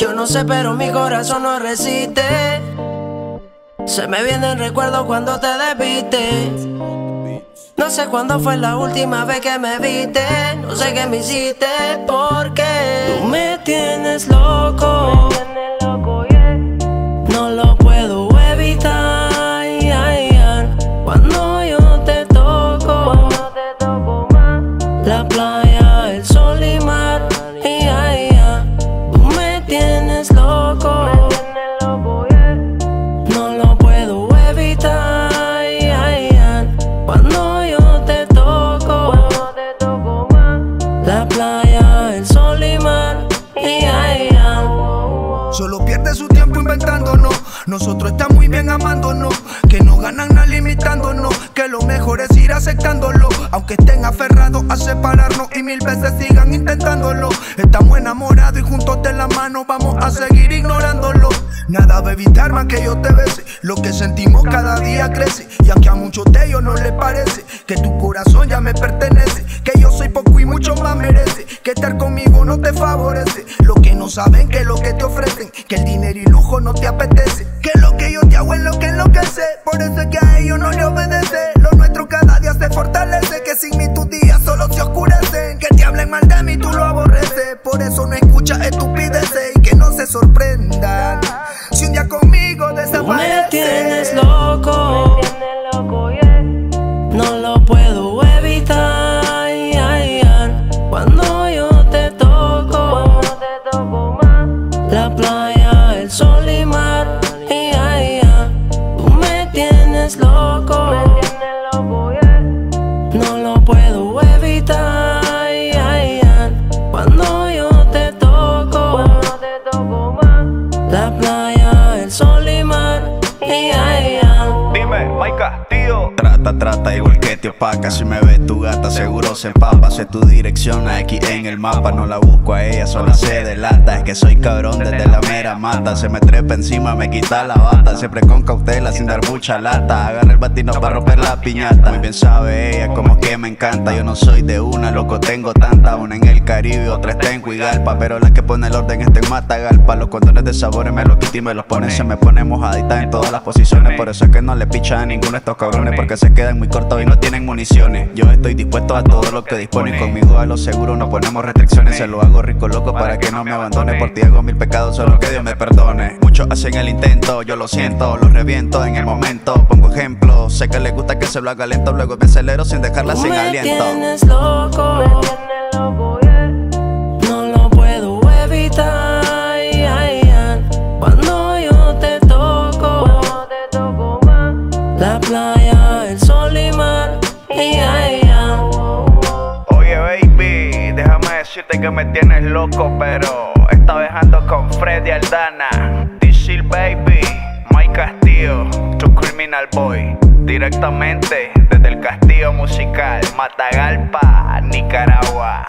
Yo no sé, pero mi corazón no resiste. Se me vienen recuerdos cuando te despiste. No sé cuándo fue la última vez que me viste. No sé qué me hiciste porque tú me tienes loco. No lo puedo evitar. Cuando yo te toco, la playa, Nosotros estamos muy bien amándonos. Que no ganan nada limitándonos. Que lo mejor es ir aceptándolo. Aunque estén aferrados a separarnos y mil veces sigan intentándolo. Estamos enamorados y juntos de la mano vamos a seguir ignorándolo. Nada a evitar más que yo te bese. Lo que sentimos cada día crece. Y aunque a muchos de ellos no les parece que tu corazón ya me pertenece. Que yo soy poco y mucho más merece. Que estar conmigo no te favorece. Lo que no saben que lo que te ofrecen. Que el dinero y lujo no te apetece. Que lo que yo te hago es lo que enloquece. Por eso es que a ellos no le obedece. Lo nuestro cada día se fortalece. Que sin mí tus la playa, el sol y mar. Tú me tienes loco. No lo puedo evitar. Cuando yo te toco, la playa, el sol y mar. Dime, Maika, Trata, trata igual que te opaca. Si me ves tu gata, seguro se empapa. Sé tu dirección aquí en el mapa. No la busco a ella, solo se delata. Es que soy cabrón desde la mera mata. Se me trepa encima, me quita la bata. Siempre con cautela, sin dar mucha lata. Agarra el batino para romper la piñata. Muy bien sabe ella como que me encanta. Yo no soy de una, loco, tengo tanta. Una en el Caribe, otra está en Cuigalpa. Pero la que pone el orden está en Matagalpa. Los condones de sabores me los quita y me los pone. Se me pone mojadita en todas las posiciones. Por eso es que no le picha a ninguno de estos cabrones. Porque se quedan muy cortos y no tienen municiones. Yo estoy dispuesto a todo lo que disponen. Conmigo a lo seguro no ponemos restricciones. Se lo hago rico loco para que no me abandone. Por ti hago mil pecados, solo que Dios me perdone. Muchos hacen el intento, yo lo siento, lo reviento en el momento. Pongo ejemplo, sé que les gusta que se lo haga lento. Luego me acelero sin dejarla sin me aliento. tienes loco. La playa, el sol y mar. Oye, baby, déjame decirte que me tienes loco, pero esta vez ando con Freddy Aldana. Dishil, baby, Mike Castillo, tu criminal boy. Directamente desde el castillo musical, Matagalpa, Nicaragua.